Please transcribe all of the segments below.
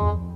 Bye.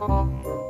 Música